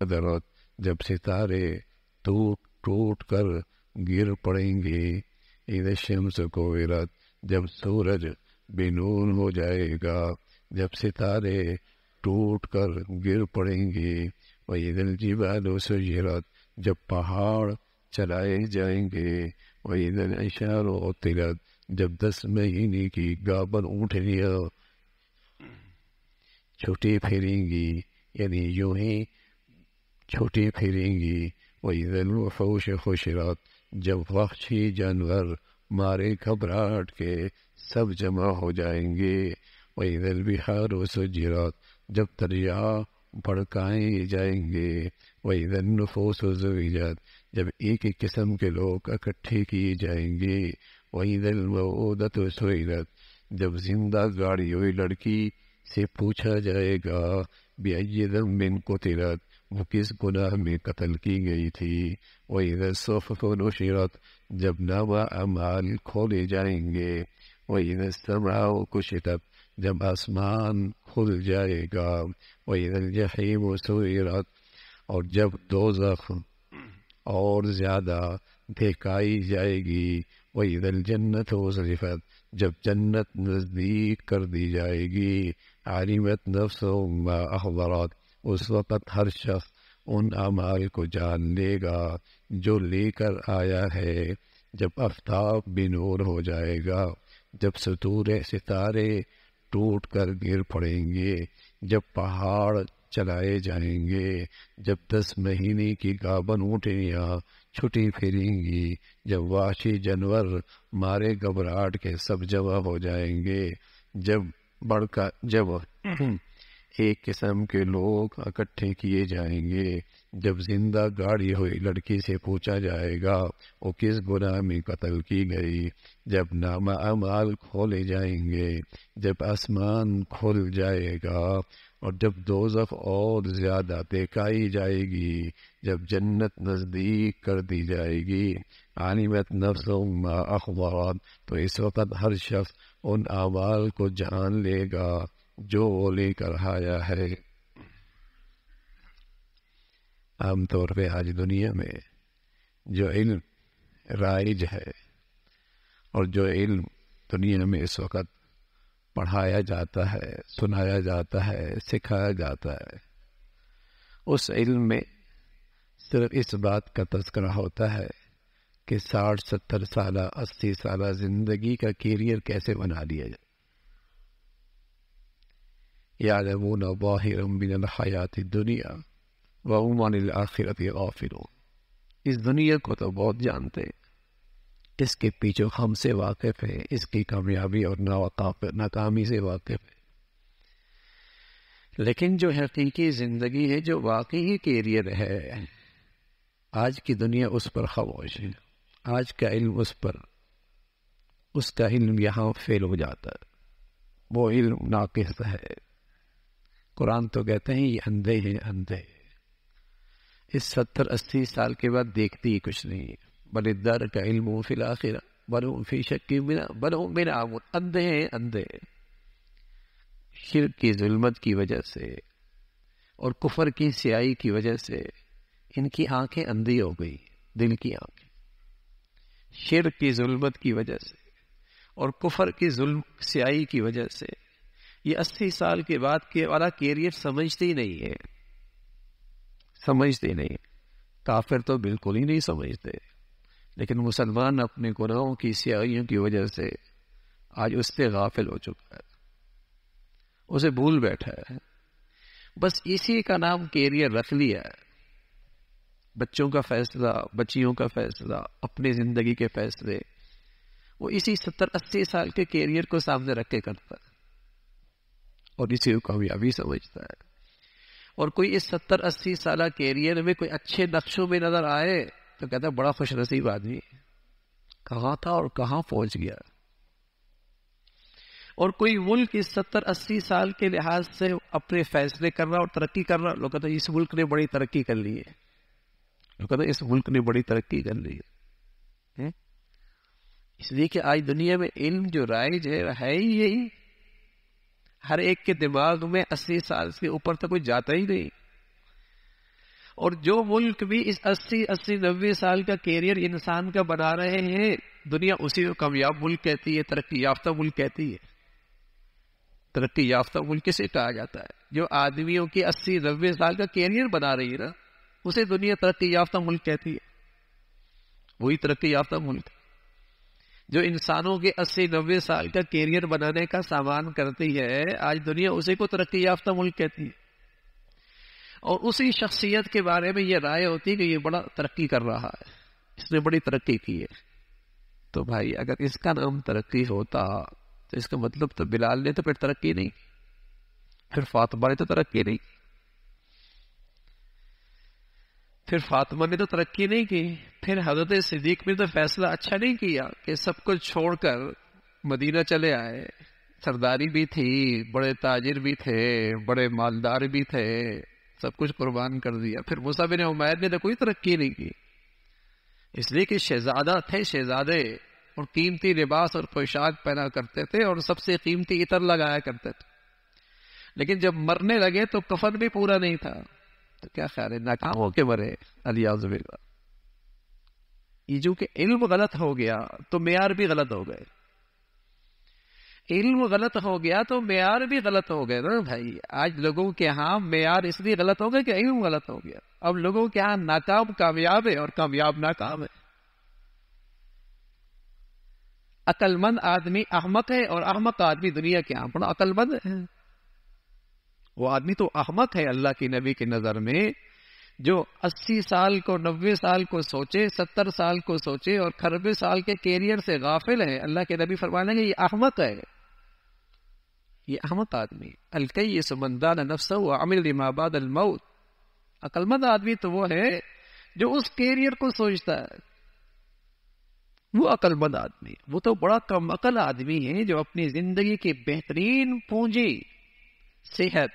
दरत जब सितारे टूट टूट कर गिर पड़ेंगे इन शम्स को विरत जब सूरज बेनून हो जाएगा जब सितारे टूट कर गिर पड़ेंगे वही दिल जीवालो सुजरत जब पहाड़ चलाए जाएँगे वही दिल इशारों तिरत जब दस महीने की गाबन ऊँटनिया छोटी फेरेंगी यानी यूँ ही छोटी फेरेंगी वही फौश खुशरत जब वक्षी जानवर मारे घबराहट के सब जमा हो जाएँगे वही दिल बिहार सुजरत जब दरिया भड़काए जाएँगे वही दिल नफोस जवीजत जब एक एक किस्म के लोग इकट्ठे किए जाएँगे वही दिल मऊदत सुरत जब ज़िंदा गाड़ी हुई लड़की से पूछा जाएगा बेदम बिन को तिरत वो किस गुनाह में कत्ल की गई थी। वही नशीरत जब नवा अमाल खोले जाएँगे। वही समाओ कुशितत जब आसमान खुल जाएगा। वही जहीम सुरत, और जब दो और ज़्यादा दिखाई जाएगी। वही दल जन्नत हो सिफत जब जन्नत नज़दीक कर दी जाएगी। आलिमत नफ्स अखबरात उस वक़्त हर शख्स उन अमाल को जान लेगा, जो लेकर आया है। जब आफ्ताब बिनूर हो जाएगा, जब सतूर सितारे टूट कर गिर पड़ेंगे, जब पहाड़ चलाए जाएँगे, जब दस महीने की गाबन ऊँटियाँ छुटी फिरेंगी, जब वाशी जानवर मारे घबराहट के सब जमा हो जाएँगे, जब बड़का जब एक किस्म के लोग इकट्ठे किए जाएँगे। जब ज़िंदा गाड़ी हुई, लड़की से पूछा जाएगा वो किस गुनाह में कत्ल की गई? जब नामा अमाल खोले जाएँगे, जब आसमान खुल जाएगा, और जब दोजख और ज़्यादा देखाई जाएगी, जब जन्नत नज़दीक कर दी जाएगी। आनिमत नफ्सों अखबार तो इस वक्त हर शख्स उन आवाल को जान लेगा। जो वो लेकर आया है। आमतौर पे आज दुनिया में जो इल्म राइज है और जो इल्म दुनिया में इस वक्त पढ़ाया जाता है, सुनाया जाता है, सिखाया जाता है, उस इल्म में सिर्फ़ इस बात का तस्करा होता है कि साठ, सत्तर साल, अस्सी साल ज़िंदगी का कैरियर कैसे बना लिया जाए। यादमून वाहिरमिन हयात दुनिया वमान आखिरत गाफिल इस दुनिया को तो बहुत जानते इसके पीछे हमसे वाकिफ है इसकी कामयाबी और नाकामी से वाकिफ है लेकिन जो हकीकी ज़िंदगी है जो वाकई ही कैरियर है आज की दुनिया उस पर खामोश है आज का इल्म उस पर उसका इल्म यहाँ फेल हो जाता है वो इल्म नाकिस है कुरान तो कहते हैं, ये अंधे हैं, अंधे। इस सत्तर अस्सी साल के बाद देखती ही कुछ नहीं बल दर का इल्म फिल आखिर बनो फ़ी शक्की बिना बनो बिना अंधे हैं, अंधे। शिर की जुल्मत की वजह से और कुफर की सियाई की वजह से इनकी आँखें अंधी हो गई, दिल की आँखें। शिर की जुल्मत की वजह से और कुफर की जुल्म सियाई की वजह से ये अस्सी साल के बाद के वाला कैरियर समझते ही नहीं है। समझते नहीं। काफिर तो बिल्कुल ही नहीं समझते। लेकिन मुसलमान अपने गुनाहों की सियाहियों की वजह से आज उससे गाफिल हो चुका है। उसे भूल बैठा है। बस इसी का नाम कैरियर रख लिया है। बच्चों का फैसला, बच्चियों का फैसला, अपने ज़िंदगी के फैसले, वो इसी सत्तर अस्सी साल के कैरियर को सामने रख के करता है। और इसी कामयाबी समझता है। और कोई इस सत्तर अस्सी साल कैरियर में कोई अच्छे नक्शों में नज़र आए तो कहता है, बड़ा खुश नसीब आदमी। कहा था और कहा पहुँच गया? और कोई मुल्क इस सत्तर अस्सी साल के लिहाज से अपने फैसले कर रहा और तरक्की कर रहा लोग कहते इस मुल्क ने बड़ी तरक्की कर ली है। लोग कहते इस मुल्क ने बड़ी तरक्की कर ली है? इसलिए कि आज दुनिया में इल्म जो राइज है है ही यही। हर एक के दिमाग में अस्सी साल से ऊपर तक कोई जाता ही नहीं। और जो मुल्क भी इस 80 अस्सी, नब्बे साल का कैरियर इंसान का बना रहे हैं, दुनिया उसी को कामयाब मुल्क कहती है, तरक्की याफ्ता मुल्क कहती है। तरक्की याफ्ता मुल्क किसे कहा जाता है। जो आदमियों की अस्सी, नब्बे साल का कैरियर बना रही है ना, उसे दुनिया तरक्की याफ्ता मुल्क कहती है। वही तरक्की याफ्ता मुल्क। जो इंसानों के अस्सी नब्बे साल का कैरियर बनाने का सामान करती है, आज दुनिया उसी को तरक्की याफ्ता मुल्क कहती है। और उसी शख्सियत के बारे में ये राय होती है कि ये बड़ा तरक्की कर रहा है। इसने बड़ी तरक्की की है। तो भाई, अगर इसका नाम तरक्की होता तो इसका मतलब तो बिलाल ने तो फिर तरक्की नहीं फिर फातिमा ने तो तरक्की नहीं फिर फातिमा ने तो तरक्की नहीं की, फिर हज़रत सिद्दीक ने तो फैसला अच्छा नहीं किया कि सब कुछ छोड़कर मदीना चले आए। सरदारी भी थी, बड़े ताजिर भी थे, बड़े मालदार भी थे, सब कुछ कुर्बान कर दिया। फिर मुसा बिन उमैर ने तो कोई तरक्की नहीं की। इसलिए कि शहजादा थे, शहजादे और कीमती लिबास और पोशाक पहना करते थे और सबसे कीमती इतर लगाया करते थे। लेकिन जब मरने लगे तो कफन भी पूरा नहीं था। तो क्या ख्याल है नाकाम होके मरे अलियाजुबिल्ला ये जो कि इल्म गलत हो गया तो मैार भी गलत हो गए इल्म गलत हो गया तो मैार भी गलत हो गए ना भाई आज लोगों के यहाँ मैार इसलिए गलत हो गए कि इल्म गलत हो गया अब लोगों के यहाँ नाकाम कामयाब है और कामयाब नाकाम है अकलमंद आदमी अहमक है और अहमक आदमी दुनिया के यहाँ बड़ा अकलमंद है वो आदमी तो अहमक है अल्लाह की नबी की नज़र में, जो 80 साल को 90 साल को सोचे 70 साल को सोचे और खरबे साल के कैरियर से गाफिल है। अल्लाह के नबी फरमाने ये अहमक है। ये अहमक आदमी। अलकई सुमंदान नफ्स अमिल इमाबाद अकलमंद आदमी तो वो है, जो उस कैरियर को सोचता है। वो अकलमंद आदमी। वो तो बड़ा कम अकल आदमी है, जो अपनी ज़िंदगी की बेहतरीन पूंजी, सेहत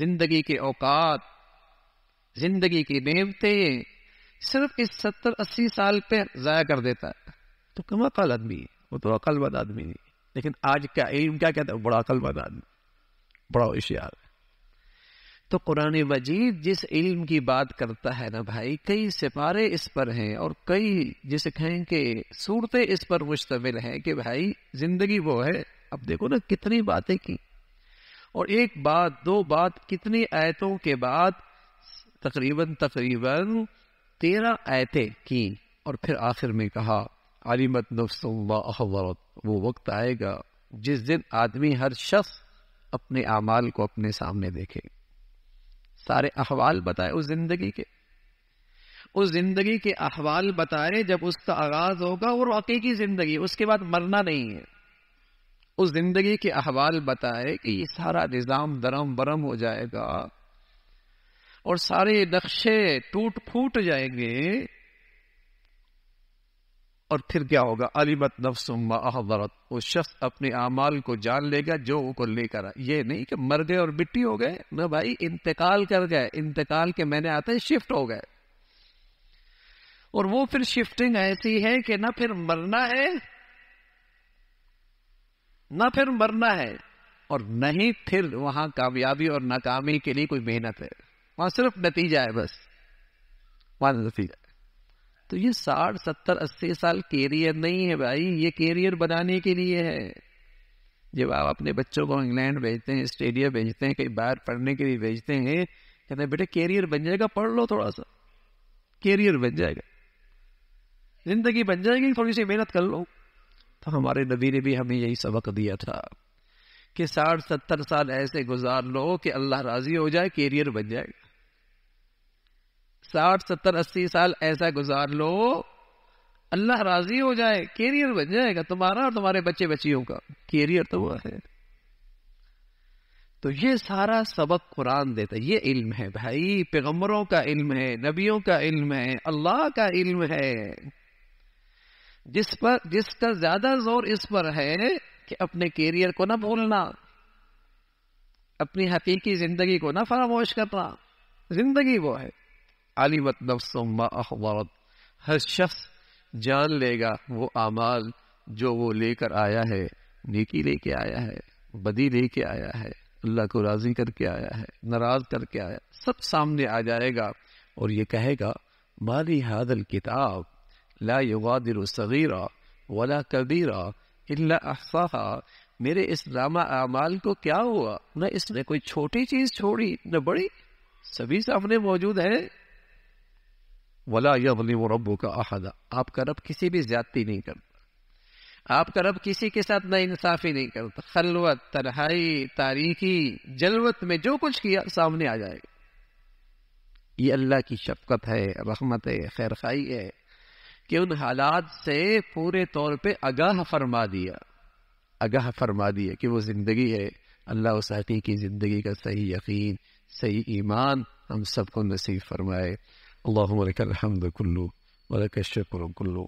ज़िंदगी के औकात, ज़िंदगी की नेमतें सिर्फ़ इस सत्तर अस्सी साल पे जाया कर देता है। तो कम अकल आदमी वो तो अकलमंद आदमी नहीं। लेकिन आज क्या, इल्म क्या कहता है? बड़ा अकलमंद आदमी, बड़ा होशियार तो कुरान मजीद जिस इल्म की बात करता है ना भाई, कई सिपारे इस पर हैं और कई जिसे कहें कि सूरतें इस पर मुश्तमिल हैं कि भाई, ज़िंदगी वो है। अब देखो ना कितनी बातें की। और एक बात, दो बात, कितनी आयतों के बाद, तकरीबन तकरीबन तेरह आयतें की। और फिर आखिर में कहा, अलीमत नफ्सवरत वो वक्त आएगा जिस दिन आदमी हर शख्स अपने अमाल को अपने सामने देखे। सारे अहवाल बताए उस ज़िंदगी के। उस ज़िंदगी के अहवाल बताए जब उसका आगाज़ होगा और हकीकी ज़िंदगी, उसके बाद मरना नहीं है। उस ज़िंदगी के अहवाल बताए कि ये सारा निज़ाम दरम बरम हो जाएगा और सारे नक्शे टूट फूट जाएँगे और फिर क्या होगा? अलीमत नफ्सुम्मा अहदरत। शख्स अपने अमाल को जान लेगा, जो को लेकर ये नहीं कि मर गए और मिट्टी हो गए। न भाई, इंतकाल कर गए। इंतकाल के मैंने आते शिफ्ट हो गए। और वो फिर शिफ्टिंग ऐसी है कि ना फिर मरना है ना फिर मरना है और नहीं फिर वहाँ कामयाबी और नाकामी के लिए कोई मेहनत है। वहाँ सिर्फ़ नतीजा है बस। वहाँ नतीजा है। तो ये साठ, सत्तर, अस्सी साल कैरियर नहीं है भाई, ये कैरियर बनाने के लिए है। जब आप अपने बच्चों को इंग्लैंड भेजते हैं ऑस्ट्रेलिया भेजते हैं, कहीं बाहर पढ़ने के लिए भेजते हैं, कहते हैं, बेटे कैरियर बन जाएगा, पढ़ लो थोड़ा सा कैरियर बन जाएगा। ज़िंदगी बन जाएगी थोड़ी सी मेहनत कर लो। तो हमारे नबी ने भी हमें यही सबक दिया था कि साठ, सत्तर साल ऐसे गुजार लो कि अल्लाह राज़ी हो जाए कैरियर बन जाएगा साठ, सत्तर, अस्सी साल ऐसा गुजार लो, अल्लाह राज़ी हो जाए कैरियर बन जाएगा तुम्हारा और तुम्हारे बच्चे बच्चियों का। कैरियर तो वो है। तो ये सारा सबक कुरान देता ये इल्म है भाई। पैगम्बरों का इल्म है, नबियों का इल्म है, अल्लाह का इल्म है। जिस पर, जिसका ज़्यादा ज़ोर इस पर है कि अपने कैरियर को ना भूलना, अपनी हकीकी ज़िंदगी को ना फरामोश करना, ज़िंदगी वो है। अलीमत नफ्सुम्मा हर शख्स जान लेगा वो आमाल जो वो लेकर आया है, नेकी लेके आया है, बदी लेके आया है, अल्लाह को राज़ी करके आया है, नाराज़ करके आया, सब सामने आ जाएगा और ये कहेगा, माली हादल किताब? ला युगादिर सगीरा वला कबीरा इल्ला अहसाहा मेरे इस नामा अमाल को क्या हुआ? न इसने कोई छोटी चीज़ छोड़ी, न बड़ी? सभी सामने मौजूद है। वला रब्बु का अहदा। आपका रब किसी भी ज्यादती नहीं करता। आपका रब किसी के साथ न इंसाफी नहीं करता। खलवत, तनहाई, तारीखी, जलवत में जो कुछ किया, सामने आ जाएगा। ये अल्लाह की शफकत है, रहमत है खैर खाई है। कि उन हालात से पूरे तौर पे आगाह फरमा दिया आगाह फरमा दिया कि वो जिंदगी है अल्लाह उस हकीकी जिंदगी का सही यकीन सही ईमान हम सबको नसीब फरमाए अल्लाहुम्म लकल हम्द कुल्लु व लकल शुक्र कुल्लु